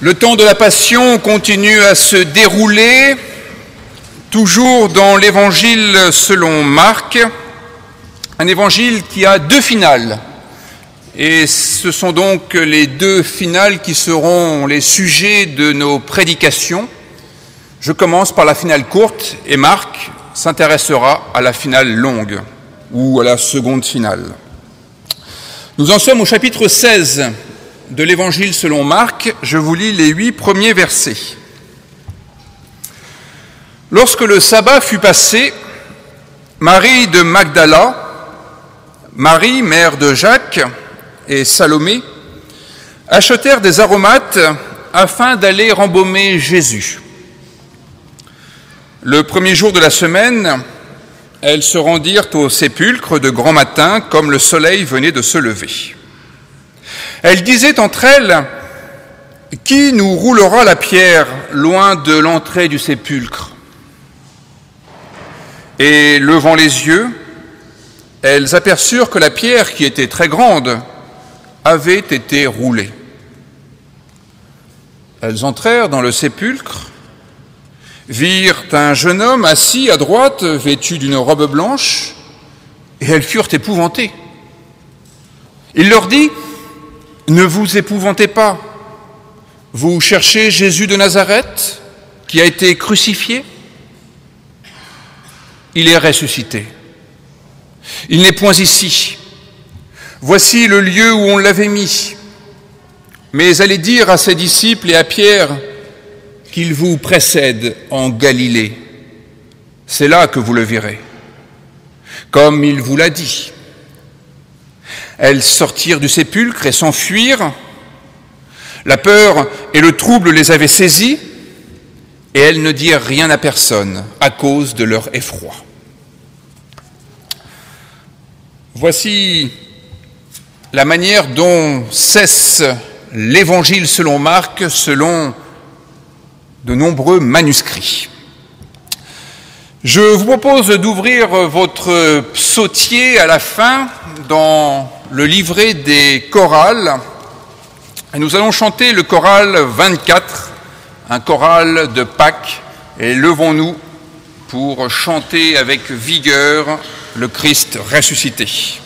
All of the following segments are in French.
Le temps de la Passion continue à se dérouler, toujours dans l'Évangile selon Marc, un évangile qui a deux finales. Et ce sont donc les deux finales qui seront les sujets de nos prédications. Je commence par la finale courte et Marc s'intéressera à la finale longue ou à la seconde finale. Nous en sommes au chapitre 16 de l'Évangile selon Marc. Je vous lis les huit premiers versets. Lorsque le sabbat fut passé, Marie de Magdala, Marie, mère de Jacques, et Salomé achetèrent des aromates afin d'aller rembaumer Jésus. Le premier jour de la semaine, elles se rendirent au sépulcre de grand matin comme le soleil venait de se lever. Elles disaient entre elles, Qui nous roulera la pierre loin de l'entrée du sépulcre? Et levant les yeux, elles aperçurent que la pierre, qui était très grande, avait été roulée. Elles entrèrent dans le sépulcre, virent un jeune homme assis à droite, vêtu d'une robe blanche, et elles furent épouvantées. Il leur dit, ne vous épouvantez pas, vous cherchez Jésus de Nazareth qui a été crucifié Il est ressuscité. Il n'est point ici. Voici le lieu où on l'avait mis. Mais allez dire à ses disciples et à Pierre qu'il vous précède en Galilée. C'est là que vous le verrez, comme il vous l'a dit. Elles sortirent du sépulcre et s'enfuirent. La peur et le trouble les avaient saisies, et elles ne dirent rien à personne à cause de leur effroi. Voici la manière dont cesse l'évangile selon Marc, selon de nombreux manuscrits. Je vous propose d'ouvrir votre psautier à la fin dans le livret des chorales. Et nous allons chanter le choral 24, un choral de Pâques. Et levons-nous pour chanter avec vigueur le Christ ressuscité.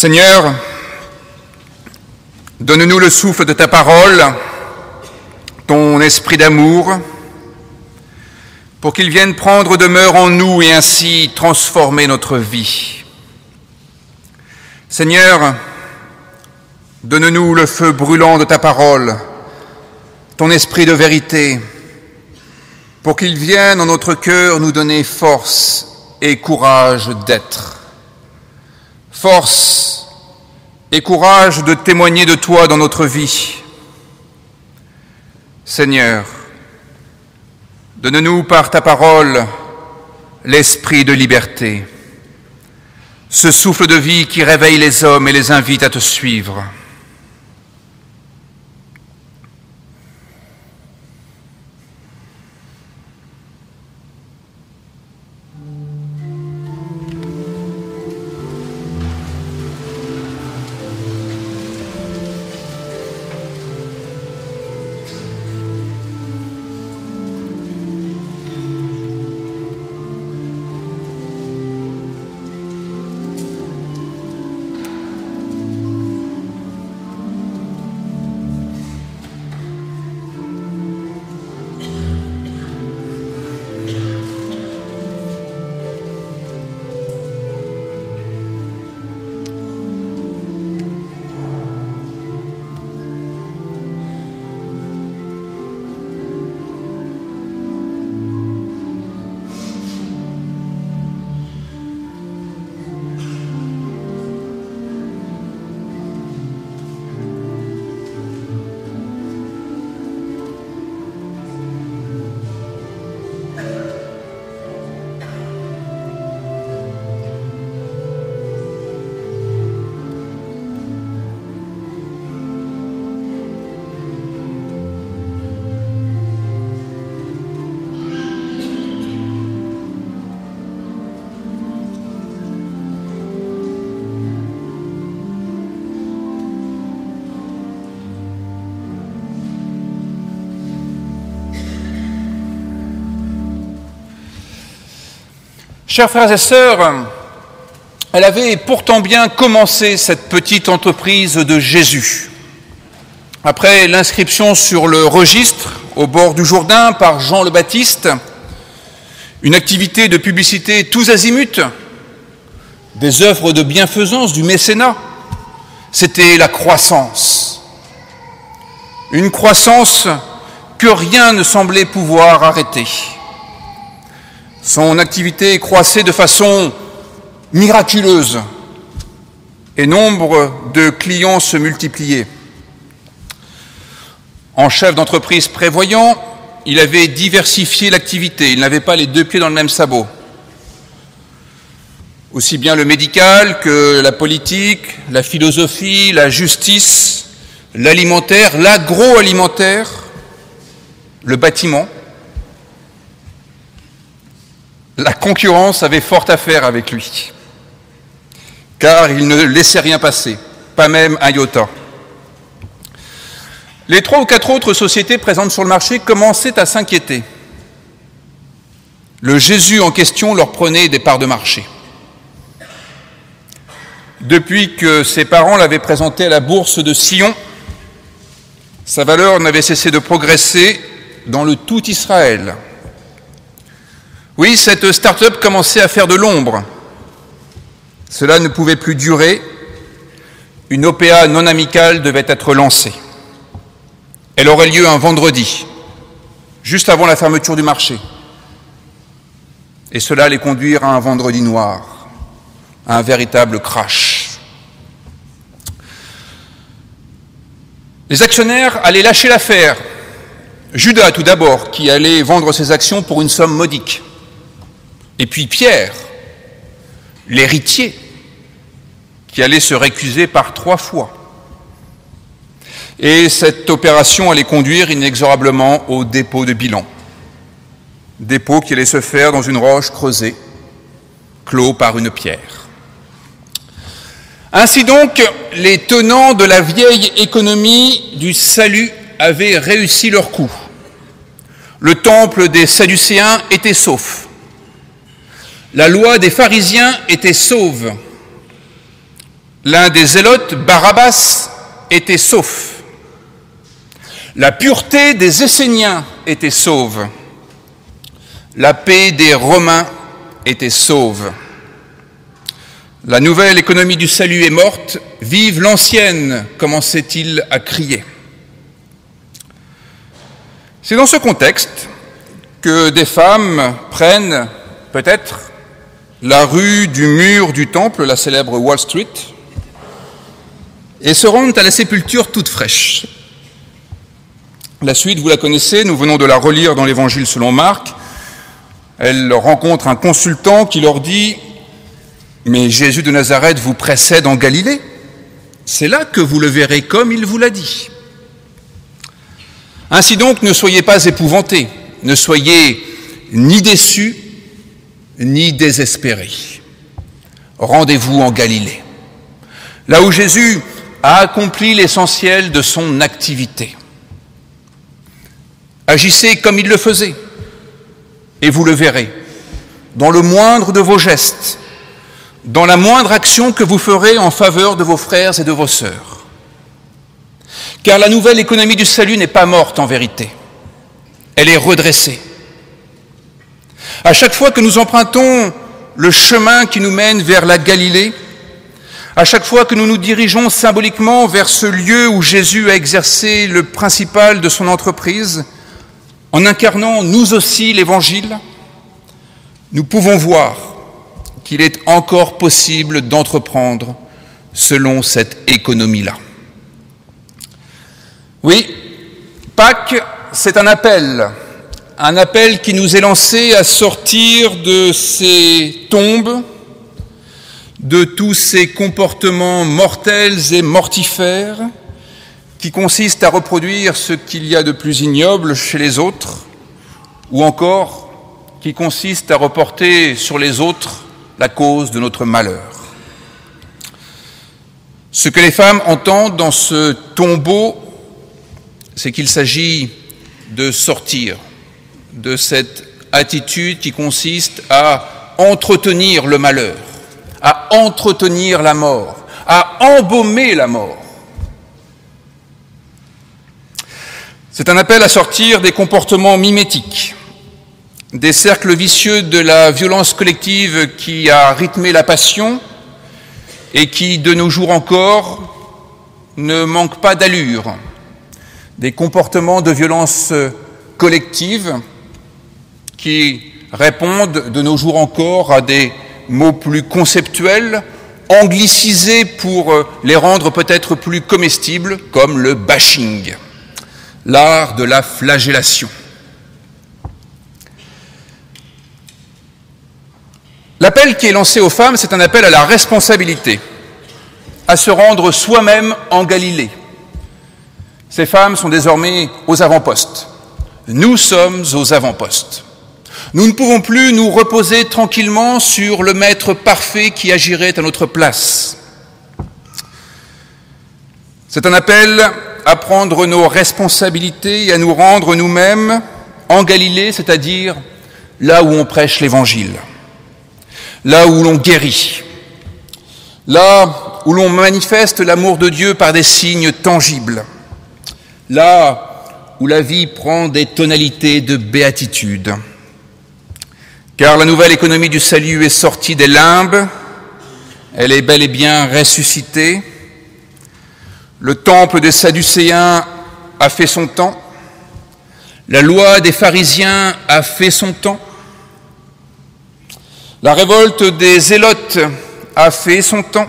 Seigneur, donne-nous le souffle de ta parole, ton esprit d'amour, pour qu'il vienne prendre demeure en nous et ainsi transformer notre vie. Seigneur, donne-nous le feu brûlant de ta parole, ton esprit de vérité, pour qu'il vienne en notre cœur nous donner force et courage d'être. Force et courage de témoigner de toi dans notre vie. Seigneur, donne-nous par ta parole l'esprit de liberté, ce souffle de vie qui réveille les hommes et les invite à te suivre. Chers frères et sœurs, elle avait pourtant bien commencé cette petite entreprise de Jésus. Après l'inscription sur le registre au bord du Jourdain par Jean le Baptiste, une activité de publicité tous azimuts, des œuvres de bienfaisance, du mécénat, c'était la croissance. Une croissance que rien ne semblait pouvoir arrêter. Son activité croissait de façon miraculeuse et nombre de clients se multipliaient. En chef d'entreprise prévoyant, il avait diversifié l'activité, il n'avait pas les deux pieds dans le même sabot. Aussi bien le médical que la politique, la philosophie, la justice, l'alimentaire, l'agroalimentaire, le bâtiment – la concurrence avait fort à faire avec lui, car il ne laissait rien passer, pas même un iota. Les trois ou quatre autres sociétés présentes sur le marché commençaient à s'inquiéter. Le Jésus en question leur prenait des parts de marché. Depuis que ses parents l'avaient présenté à la bourse de Sion, sa valeur n'avait cessé de progresser dans le tout Israël. Oui, cette start-up commençait à faire de l'ombre. Cela ne pouvait plus durer. Une OPA non amicale devait être lancée. Elle aurait lieu un vendredi, juste avant la fermeture du marché. Et cela allait conduire à un vendredi noir, à un véritable crash. Les actionnaires allaient lâcher l'affaire. Judas tout d'abord, qui allait vendre ses actions pour une somme modique. Et puis Pierre, l'héritier, qui allait se récuser par trois fois. Et cette opération allait conduire inexorablement au dépôt de bilan. Dépôt qui allait se faire dans une roche creusée, clos par une pierre. Ainsi donc, les tenants de la vieille économie du salut avaient réussi leur coup. Le temple des Sadducéens était sauf. La loi des pharisiens était sauve. L'un des zélotes, Barabbas, était sauf. La pureté des Esséniens était sauve. La paix des Romains était sauve. La nouvelle économie du salut est morte, vive l'ancienne, commençait-il à crier. C'est dans ce contexte que des femmes prennent peut-être la rue du mur du temple, la célèbre Wall Street, et se rendent à la sépulture toute fraîche. La suite, vous la connaissez, nous venons de la relire dans l'Évangile selon Marc. Elles rencontrent un consultant qui leur dit Mais Jésus de Nazareth vous précède en Galilée. C'est là que vous le verrez comme il vous l'a dit. Ainsi donc, ne soyez pas épouvantés, ne soyez ni déçus, ni désespérés. Rendez-vous en Galilée, là où Jésus a accompli l'essentiel de son activité. Agissez comme il le faisait, et vous le verrez, dans le moindre de vos gestes, dans la moindre action que vous ferez en faveur de vos frères et de vos sœurs. Car la nouvelle économie du salut n'est pas morte en vérité, elle est redressée. À chaque fois que nous empruntons le chemin qui nous mène vers la Galilée, à chaque fois que nous nous dirigeons symboliquement vers ce lieu où Jésus a exercé le principal de son entreprise, en incarnant nous aussi l'Évangile, nous pouvons voir qu'il est encore possible d'entreprendre selon cette économie-là. Oui, Pâques, c'est un appel un appel qui nous est lancé à sortir de ces tombes, de tous ces comportements mortels et mortifères qui consistent à reproduire ce qu'il y a de plus ignoble chez les autres, ou encore qui consistent à reporter sur les autres la cause de notre malheur. Ce que les femmes entendent dans ce tombeau, c'est qu'il s'agit de sortir de cette attitude qui consiste à entretenir le malheur, à entretenir la mort, à embaumer la mort. C'est un appel à sortir des comportements mimétiques, des cercles vicieux de la violence collective qui a rythmé la passion et qui, de nos jours encore, ne manque pas d'allure, des comportements de violence collective qui répondent de nos jours encore à des mots plus conceptuels, anglicisés pour euh, les rendre peut-être plus comestibles, comme le bashing, l'art de la flagellation. L'appel qui est lancé aux femmes, c'est un appel à la responsabilité, à se rendre soi-même en Galilée. Ces femmes sont désormais aux avant-postes. Nous sommes aux avant-postes. Nous ne pouvons plus nous reposer tranquillement sur le Maître parfait qui agirait à notre place. C'est un appel à prendre nos responsabilités et à nous rendre nous-mêmes en Galilée, c'est-à-dire là où on prêche l'Évangile, là où l'on guérit, là où l'on manifeste l'amour de Dieu par des signes tangibles, là où la vie prend des tonalités de béatitude. Car la nouvelle économie du salut est sortie des limbes, elle est bel et bien ressuscitée. Le temple des Sadducéens a fait son temps, la loi des pharisiens a fait son temps, la révolte des zélotes a fait son temps,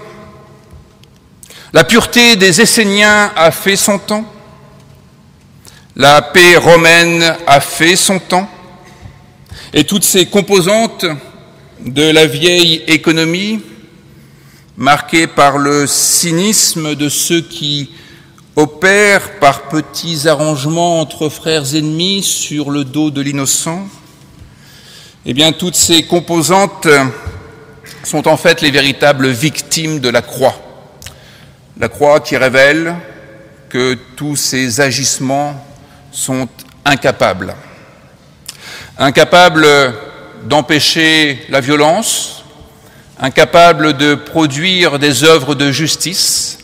la pureté des Esséniens a fait son temps, la paix romaine a fait son temps, et toutes ces composantes de la vieille économie, marquée par le cynisme de ceux qui opèrent par petits arrangements entre frères ennemis sur le dos de l'innocent, eh bien toutes ces composantes sont en fait les véritables victimes de la croix. La croix qui révèle que tous ces agissements sont incapables incapable d'empêcher la violence, incapable de produire des œuvres de justice,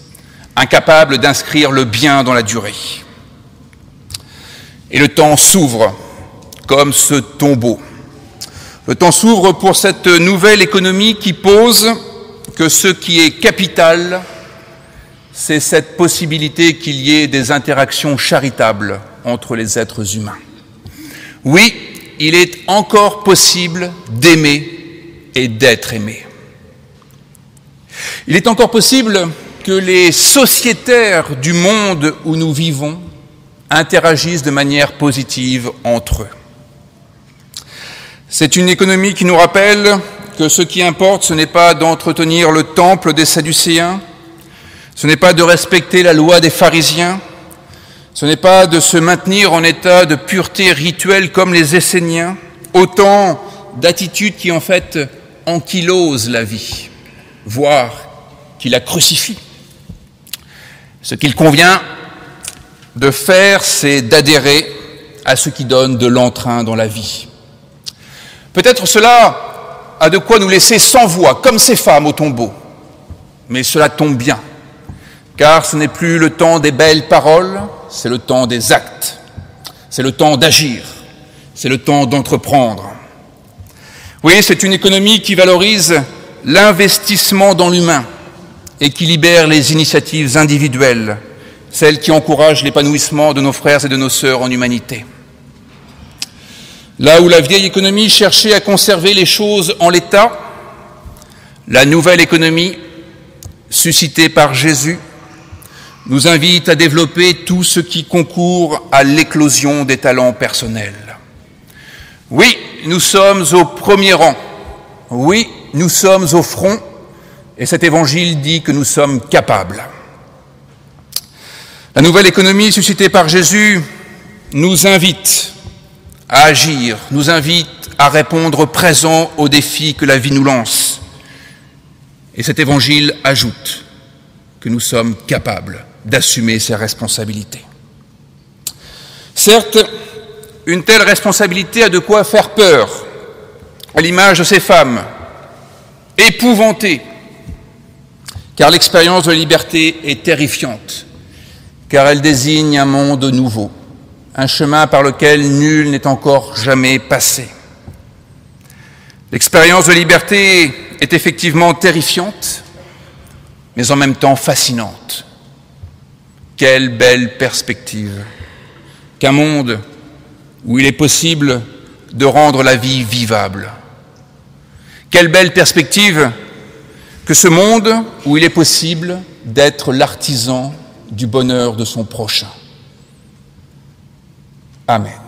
incapable d'inscrire le bien dans la durée. Et le temps s'ouvre comme ce tombeau. Le temps s'ouvre pour cette nouvelle économie qui pose que ce qui est capital, c'est cette possibilité qu'il y ait des interactions charitables entre les êtres humains. Oui, il est encore possible d'aimer et d'être aimé. Il est encore possible que les sociétaires du monde où nous vivons interagissent de manière positive entre eux. C'est une économie qui nous rappelle que ce qui importe, ce n'est pas d'entretenir le temple des Sadducéens, ce n'est pas de respecter la loi des pharisiens, ce n'est pas de se maintenir en état de pureté rituelle comme les Esséniens, autant d'attitudes qui en fait ankylosent la vie, voire qui la crucifient. Ce qu'il convient de faire, c'est d'adhérer à ce qui donne de l'entrain dans la vie. Peut-être cela a de quoi nous laisser sans voix, comme ces femmes au tombeau. Mais cela tombe bien, car ce n'est plus le temps des belles paroles, c'est le temps des actes, c'est le temps d'agir, c'est le temps d'entreprendre. Oui, c'est une économie qui valorise l'investissement dans l'humain et qui libère les initiatives individuelles, celles qui encouragent l'épanouissement de nos frères et de nos sœurs en humanité. Là où la vieille économie cherchait à conserver les choses en l'état, la nouvelle économie, suscitée par Jésus, nous invite à développer tout ce qui concourt à l'éclosion des talents personnels. Oui, nous sommes au premier rang. Oui, nous sommes au front. Et cet évangile dit que nous sommes capables. La nouvelle économie suscitée par Jésus nous invite à agir, nous invite à répondre présent aux défis que la vie nous lance. Et cet évangile ajoute que nous sommes capables d'assumer ces responsabilités. Certes, une telle responsabilité a de quoi faire peur, à l'image de ces femmes, épouvantées, car l'expérience de la liberté est terrifiante, car elle désigne un monde nouveau, un chemin par lequel nul n'est encore jamais passé. L'expérience de liberté est effectivement terrifiante, mais en même temps fascinante. Quelle belle perspective qu'un monde où il est possible de rendre la vie vivable. Quelle belle perspective que ce monde où il est possible d'être l'artisan du bonheur de son prochain. Amen.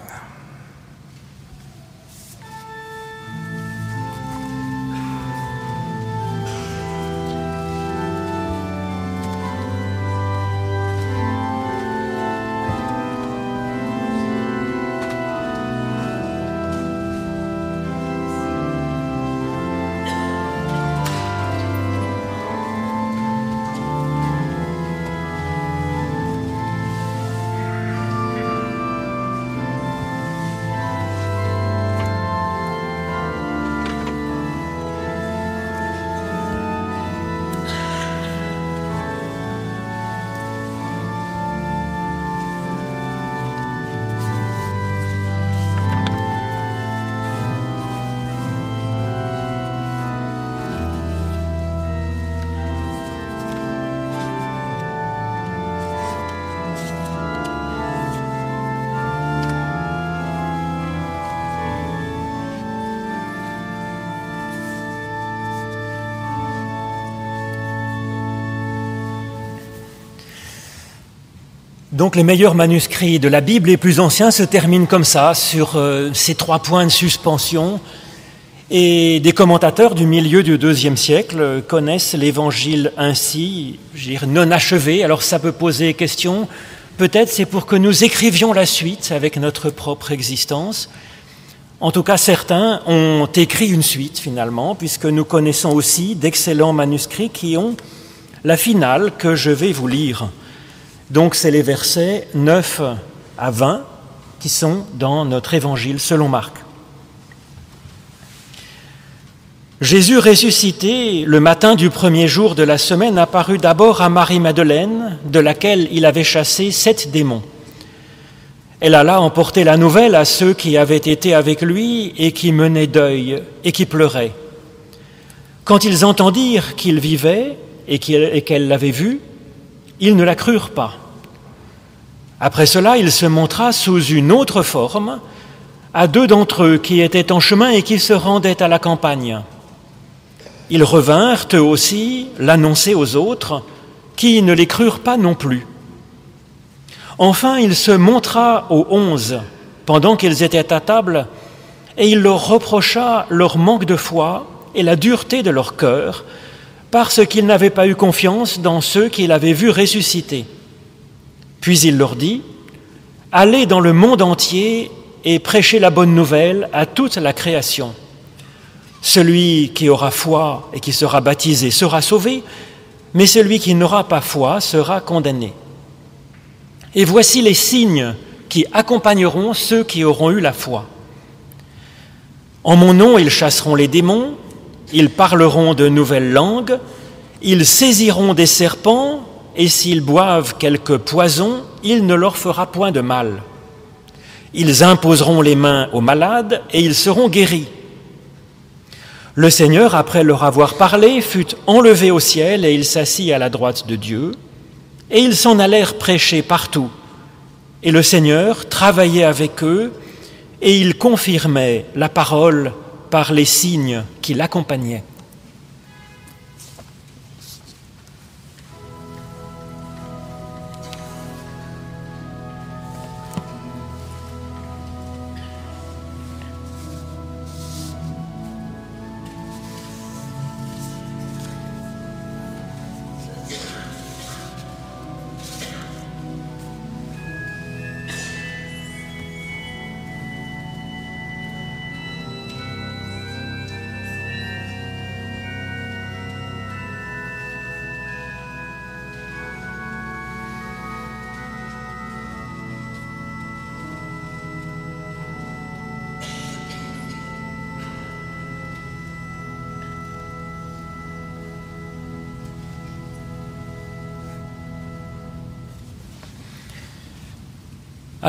Donc les meilleurs manuscrits de la Bible, les plus anciens, se terminent comme ça, sur euh, ces trois points de suspension. Et des commentateurs du milieu du deuxième siècle connaissent l'Évangile ainsi, dire, non achevé. Alors ça peut poser question. Peut-être c'est pour que nous écrivions la suite avec notre propre existence. En tout cas, certains ont écrit une suite finalement, puisque nous connaissons aussi d'excellents manuscrits qui ont la finale que je vais vous lire. Donc c'est les versets 9 à 20 qui sont dans notre évangile selon Marc. Jésus ressuscité le matin du premier jour de la semaine apparut d'abord à Marie-Madeleine, de laquelle il avait chassé sept démons. Elle alla emporter la nouvelle à ceux qui avaient été avec lui et qui menaient deuil et qui pleuraient. Quand ils entendirent qu'il vivait et qu'elle l'avait vu, ils ne la crurent pas. Après cela, il se montra sous une autre forme à deux d'entre eux qui étaient en chemin et qui se rendaient à la campagne. Ils revinrent eux aussi l'annoncer aux autres, qui ne les crurent pas non plus. Enfin, il se montra aux onze pendant qu'ils étaient à table, et il leur reprocha leur manque de foi et la dureté de leur cœur, parce qu'ils n'avaient pas eu confiance dans ceux qu'il avait vus ressusciter. Puis il leur dit, Allez dans le monde entier et prêchez la bonne nouvelle à toute la création. Celui qui aura foi et qui sera baptisé sera sauvé, mais celui qui n'aura pas foi sera condamné. Et voici les signes qui accompagneront ceux qui auront eu la foi. En mon nom, ils chasseront les démons, ils parleront de nouvelles langues, ils saisiront des serpents, et s'ils boivent quelque poison, il ne leur fera point de mal. Ils imposeront les mains aux malades, et ils seront guéris. Le Seigneur, après leur avoir parlé, fut enlevé au ciel et il s'assit à la droite de Dieu, et ils s'en allèrent prêcher partout. Et le Seigneur travaillait avec eux, et il confirmait la parole par les signes qui l'accompagnaient.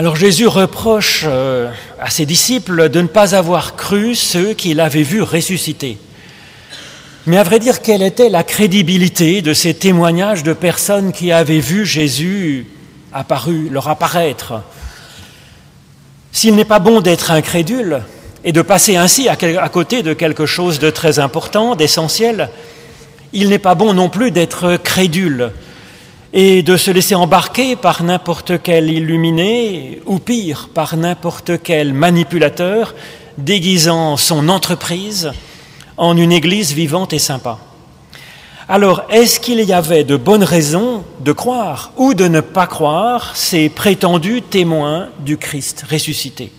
Alors Jésus reproche euh, à ses disciples de ne pas avoir cru ceux qu'il avait vus ressusciter. Mais à vrai dire, quelle était la crédibilité de ces témoignages de personnes qui avaient vu Jésus apparu, leur apparaître? S'il n'est pas bon d'être incrédule et de passer ainsi à côté de quelque chose de très important, d'essentiel, il n'est pas bon non plus d'être crédule et de se laisser embarquer par n'importe quel illuminé, ou pire, par n'importe quel manipulateur, déguisant son entreprise en une église vivante et sympa. Alors, est-ce qu'il y avait de bonnes raisons de croire ou de ne pas croire ces prétendus témoins du Christ ressuscité?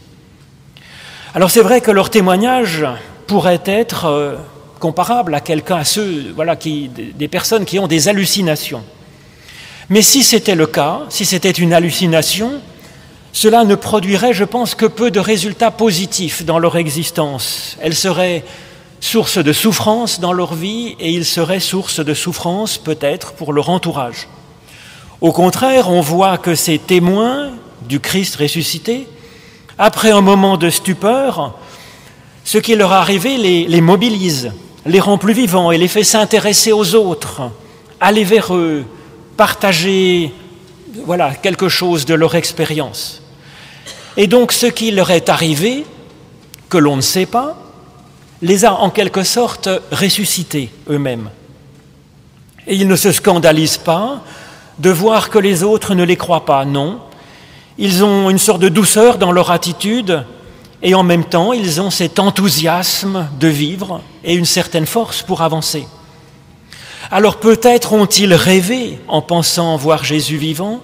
Alors, c'est vrai que leur témoignage pourrait être euh, comparable à quelqu'un, à ceux, voilà, qui, des personnes qui ont des hallucinations. Mais si c'était le cas, si c'était une hallucination, cela ne produirait, je pense, que peu de résultats positifs dans leur existence. Elle serait source de souffrance dans leur vie et il serait source de souffrance peut-être pour leur entourage. Au contraire, on voit que ces témoins du Christ ressuscité, après un moment de stupeur, ce qui leur est arrivé les, les mobilise, les rend plus vivants et les fait s'intéresser aux autres, aller vers eux, partager voilà, quelque chose de leur expérience. Et donc ce qui leur est arrivé, que l'on ne sait pas, les a en quelque sorte ressuscités eux-mêmes. Et ils ne se scandalisent pas de voir que les autres ne les croient pas, non. Ils ont une sorte de douceur dans leur attitude et en même temps ils ont cet enthousiasme de vivre et une certaine force pour avancer. Alors peut-être ont-ils rêvé en pensant voir Jésus vivant,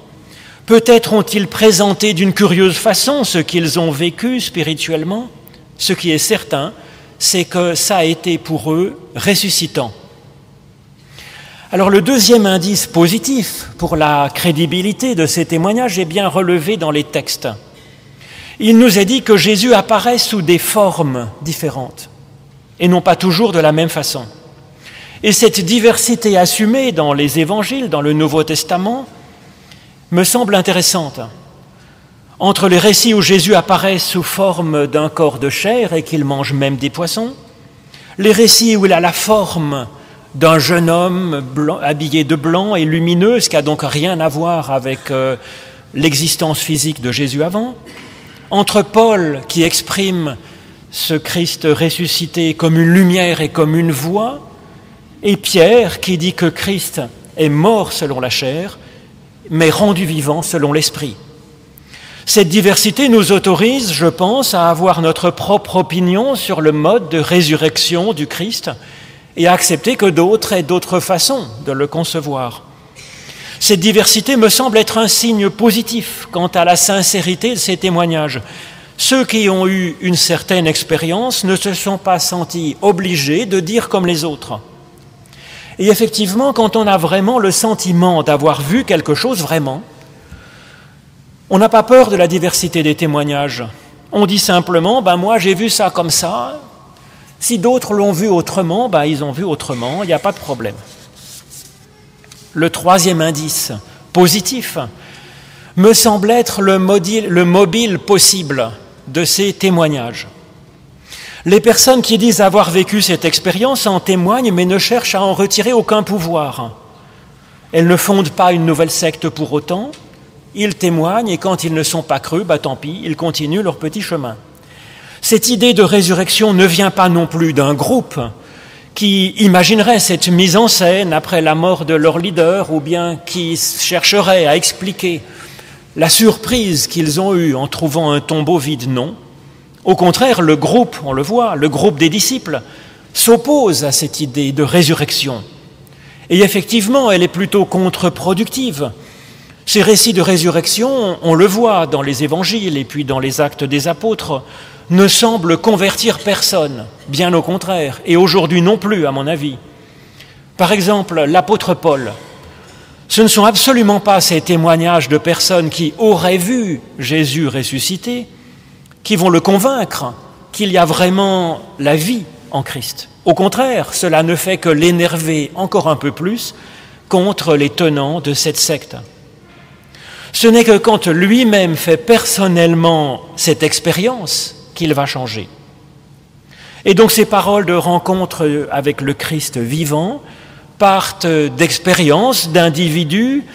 peut-être ont-ils présenté d'une curieuse façon ce qu'ils ont vécu spirituellement? Ce qui est certain, c'est que ça a été pour eux ressuscitant. Alors le deuxième indice positif pour la crédibilité de ces témoignages est bien relevé dans les textes. Il nous est dit que Jésus apparaît sous des formes différentes. et non pas toujours de la même façon. Et cette diversité assumée dans les évangiles, dans le Nouveau Testament, me semble intéressante. Entre les récits où Jésus apparaît sous forme d'un corps de chair et qu'il mange même des poissons, les récits où il a la forme d'un jeune homme habillé de blanc et lumineux, ce qui n'a donc rien à voir avec euh, l'existence physique de Jésus avant, entre Paul qui exprime ce Christ ressuscité comme une lumière et comme une voix, et Pierre qui dit que Christ est mort selon la chair, mais rendu vivant selon l'esprit. Cette diversité nous autorise, je pense, à avoir notre propre opinion sur le mode de résurrection du Christ et à accepter que d'autres aient d'autres façons de le concevoir. Cette diversité me semble être un signe positif quant à la sincérité de ces témoignages. Ceux qui ont eu une certaine expérience ne se sont pas sentis obligés de dire comme les autres. Et effectivement, quand on a vraiment le sentiment d'avoir vu quelque chose vraiment, on n'a pas peur de la diversité des témoignages. On dit simplement, ben moi j'ai vu ça comme ça. Si d'autres l'ont vu autrement, ben ils ont vu autrement, il n'y a pas de problème. Le troisième indice, positif, me semble être le, le mobile possible de ces témoignages. Les personnes qui disent avoir vécu cette expérience en témoignent, mais ne cherchent à en retirer aucun pouvoir. Elles ne fondent pas une nouvelle secte pour autant, ils témoignent et quand ils ne sont pas crus, bah tant pis, ils continuent leur petit chemin. Cette idée de résurrection ne vient pas non plus d'un groupe qui imaginerait cette mise en scène après la mort de leur leader ou bien qui chercherait à expliquer la surprise qu'ils ont eue en trouvant un tombeau vide. Non, au contraire, le groupe, on le voit, le groupe des disciples s'oppose à cette idée de résurrection. Et effectivement, elle est plutôt contre-productive. Ces récits de résurrection, on le voit dans les évangiles et puis dans les actes des apôtres, ne semblent convertir personne, bien au contraire, et aujourd'hui non plus, à mon avis. Par exemple, l'apôtre Paul, ce ne sont absolument pas ces témoignages de personnes qui auraient vu Jésus ressuscité, qui vont le convaincre qu'il y a vraiment la vie en Christ. Au contraire, cela ne fait que l'énerver encore un peu plus contre les tenants de cette secte. Ce n'est que quand lui-même fait personnellement cette expérience qu'il va changer. Et donc ces paroles de rencontre avec le Christ vivant partent d'expériences d'individus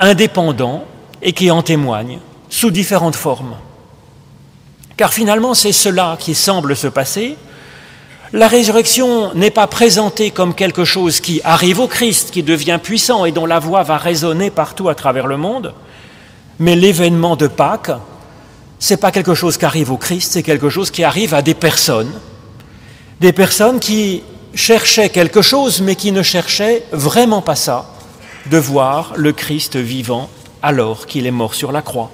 indépendants et qui en témoignent sous différentes formes. Car finalement, c'est cela qui semble se passer. La résurrection n'est pas présentée comme quelque chose qui arrive au Christ, qui devient puissant et dont la voix va résonner partout à travers le monde, mais l'événement de Pâques, c'est pas quelque chose qui arrive au Christ, c'est quelque chose qui arrive à des personnes, des personnes qui cherchaient quelque chose, mais qui ne cherchaient vraiment pas ça, de voir le Christ vivant alors qu'il est mort sur la croix.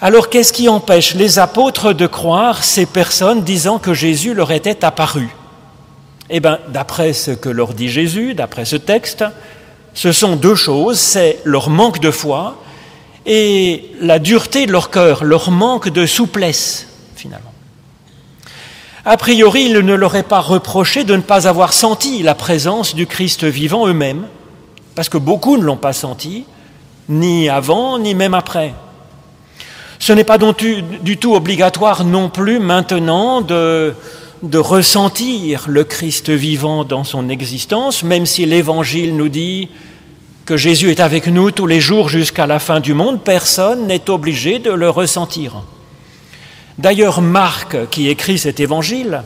Alors qu'est-ce qui empêche les apôtres de croire ces personnes disant que Jésus leur était apparu? Eh bien, d'après ce que leur dit Jésus, d'après ce texte, ce sont deux choses, c'est leur manque de foi et la dureté de leur cœur, leur manque de souplesse, finalement. A priori, il ne leur est pas reproché de ne pas avoir senti la présence du Christ vivant eux-mêmes, parce que beaucoup ne l'ont pas senti, ni avant, ni même après. Ce n'est pas du tout obligatoire non plus maintenant de, de ressentir le Christ vivant dans son existence, même si l'Évangile nous dit que Jésus est avec nous tous les jours jusqu'à la fin du monde, personne n'est obligé de le ressentir. D'ailleurs, Marc, qui écrit cet évangile,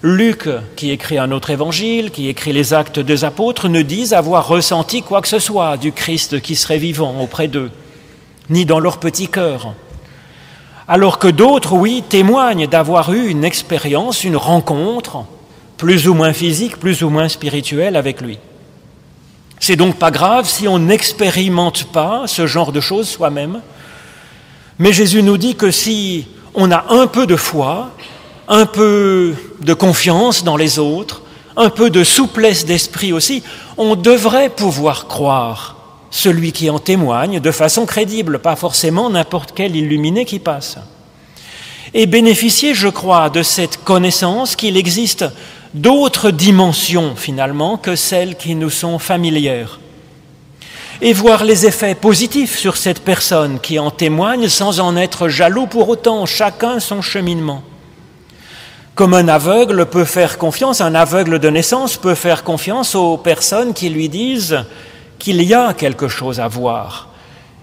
Luc, qui écrit un autre évangile, qui écrit les actes des apôtres, ne disent avoir ressenti quoi que ce soit du Christ qui serait vivant auprès d'eux, ni dans leur petit cœur alors que d'autres, oui, témoignent d'avoir eu une expérience, une rencontre, plus ou moins physique, plus ou moins spirituelle avec lui. C'est donc pas grave si on n'expérimente pas ce genre de choses soi-même, mais Jésus nous dit que si on a un peu de foi, un peu de confiance dans les autres, un peu de souplesse d'esprit aussi, on devrait pouvoir croire celui qui en témoigne de façon crédible, pas forcément n'importe quel illuminé qui passe. et bénéficier, je crois, de cette connaissance qu'il existe d'autres dimensions finalement que celles qui nous sont familières. Et voir les effets positifs sur cette personne qui en témoigne sans en être jaloux pour autant, chacun son cheminement. Comme un aveugle peut faire confiance, un aveugle de naissance peut faire confiance aux personnes qui lui disent qu'il y a quelque chose à voir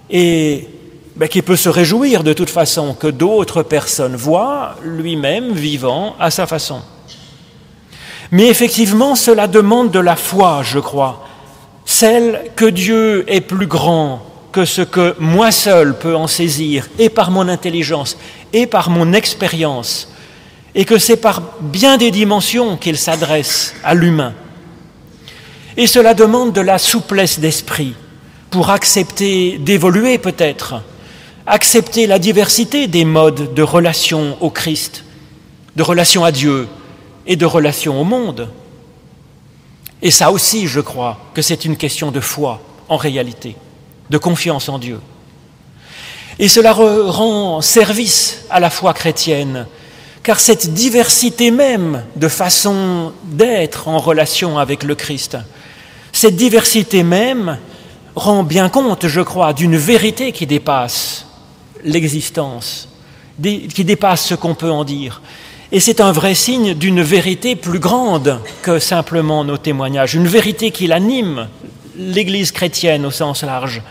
et ben, qui peut se réjouir de toute façon que d'autres personnes voient lui-même vivant à sa façon. Mais effectivement, cela demande de la foi, je crois, celle que Dieu est plus grand que ce que moi seul peux en saisir, et par mon intelligence, et par mon expérience, et que c'est par bien des dimensions qu'il s'adresse à l'humain. Et cela demande de la souplesse d'esprit pour accepter d'évoluer peut-être, accepter la diversité des modes de relation au Christ, de relation à Dieu et de relation au monde. Et ça aussi, je crois que c'est une question de foi en réalité, de confiance en Dieu. Et cela rend service à la foi chrétienne, car cette diversité même de façon d'être en relation avec le Christ, cette diversité même rend bien compte, je crois, d'une vérité qui dépasse l'existence, qui dépasse ce qu'on peut en dire. Et c'est un vrai signe d'une vérité plus grande que simplement nos témoignages, une vérité qui l'anime, l'Église chrétienne au sens large,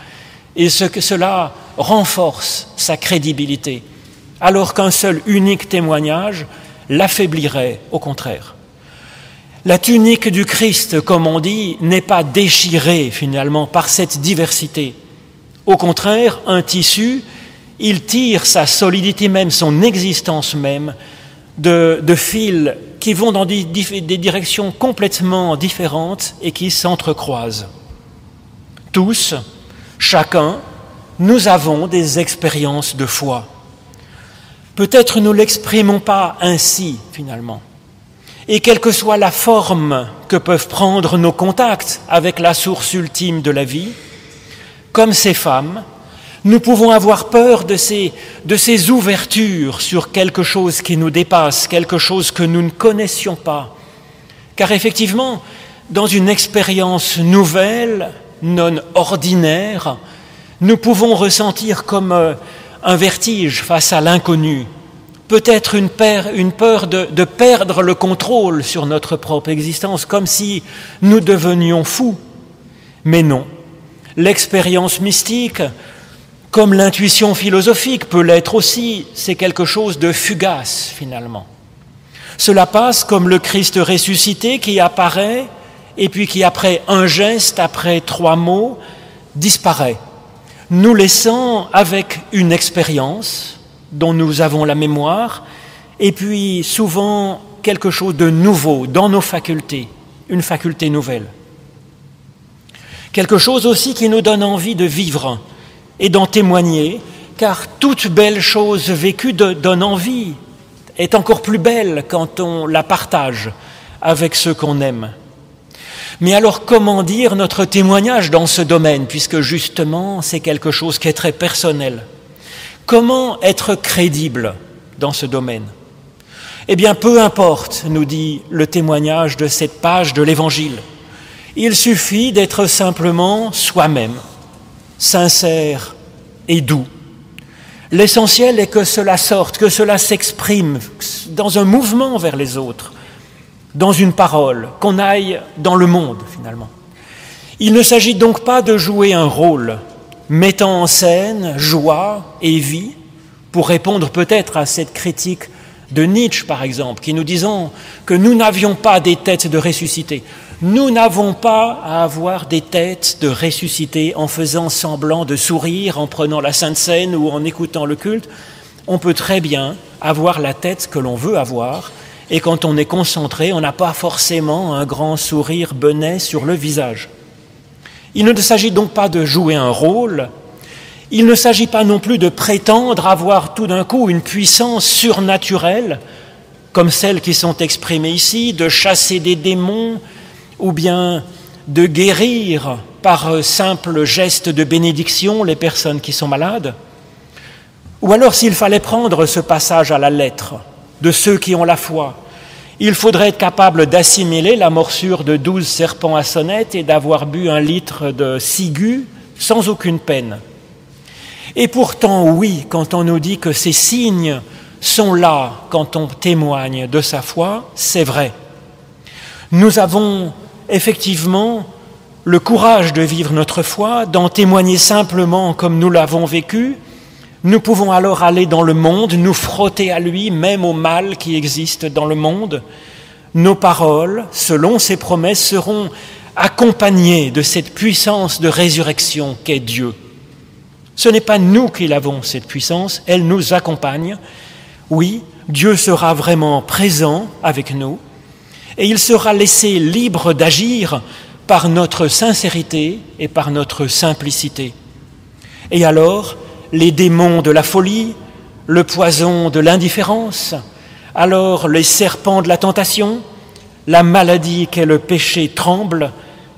et cela renforce sa crédibilité, alors qu'un seul unique témoignage l'affaiblirait au contraire. La tunique du Christ, comme on dit, n'est pas déchirée finalement par cette diversité. Au contraire, un tissu, il tire sa solidité même, son existence même, de, fils qui vont dans des, directions complètement différentes et qui s'entrecroisent. Tous, chacun, nous avons des expériences de foi. Peut-être ne l'exprimons pas ainsi finalement. Et quelle que soit la forme que peuvent prendre nos contacts avec la source ultime de la vie, comme ces femmes, nous pouvons avoir peur de ces, ouvertures sur quelque chose qui nous dépasse, quelque chose que nous ne connaissions pas. Car effectivement, dans une expérience nouvelle, non ordinaire, nous pouvons ressentir comme euh, un vertige face à l'inconnu, peut-être une, peur de, de perdre le contrôle sur notre propre existence, comme si nous devenions fous. Mais non, l'expérience mystique comme l'intuition philosophique peut l'être aussi, c'est quelque chose de fugace finalement. Cela passe comme le Christ ressuscité qui apparaît et puis qui après un geste, après trois mots, disparaît, nous laissant avec une expérience dont nous avons la mémoire et puis souvent quelque chose de nouveau dans nos facultés, une faculté nouvelle. Quelque chose aussi qui nous donne envie de vivre, et d'en témoigner, car toute belle chose vécue donne envie, est encore plus belle quand on la partage avec ceux qu'on aime. Mais alors comment dire notre témoignage dans ce domaine, puisque justement c'est quelque chose qui est très personnel? Comment être crédible dans ce domaine? Eh bien, peu importe, nous dit le témoignage de cette page de l'Évangile. Il suffit d'être simplement soi-même sincère et doux. L'essentiel est que cela sorte, que cela s'exprime dans un mouvement vers les autres, dans une parole, qu'on aille dans le monde finalement. Il ne s'agit donc pas de jouer un rôle mettant en scène joie et vie pour répondre peut-être à cette critique de Nietzsche, par exemple, qui nous disant que nous n'avions pas des têtes de ressuscité. Nous n'avons pas à avoir des têtes de ressuscité en faisant semblant de sourire, en prenant la Sainte Seine ou en écoutant le culte. On peut très bien avoir la tête que l'on veut avoir, et quand on est concentré, on n'a pas forcément un grand sourire benet sur le visage. Il ne s'agit donc pas de jouer un rôle, il ne s'agit pas non plus de prétendre avoir tout d'un coup une puissance surnaturelle, comme celles qui sont exprimées ici, de chasser des démons ou bien de guérir par simple geste de bénédiction les personnes qui sont malades. Ou alors s'il fallait prendre ce passage à la lettre de ceux qui ont la foi, il faudrait être capable d'assimiler la morsure de douze serpents à sonnette et d'avoir bu un litre de ciguë sans aucune peine. Et pourtant, oui, quand on nous dit que ces signes sont là quand on témoigne de sa foi, c'est vrai. Nous avons effectivement le courage de vivre notre foi, d'en témoigner simplement comme nous l'avons vécu, nous pouvons alors aller dans le monde, nous frotter à lui, même au mal qui existe dans le monde. Nos paroles, selon ses promesses, seront accompagnées de cette puissance de résurrection qu'est Dieu. Ce n'est pas nous qui l'avons, cette puissance, elle nous accompagne. Oui, Dieu sera vraiment présent avec nous et il sera laissé libre d'agir par notre sincérité et par notre simplicité. Et alors, les démons de la folie, le poison de l'indifférence, alors les serpents de la tentation, la maladie qu'est le péché tremble,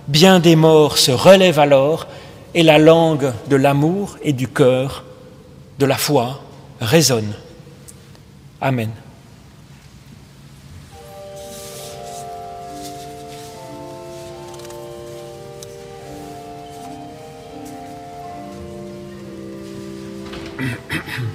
bien des morts se relèvent alors, et la langue de l'amour et du cœur, de la foi, résonne. Amen. Yeah.